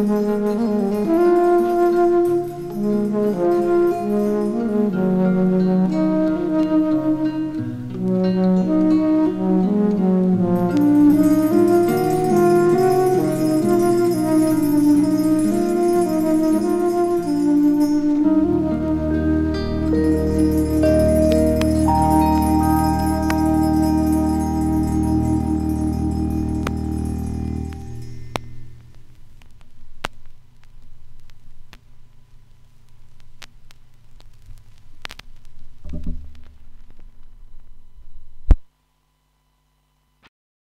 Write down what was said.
Müzik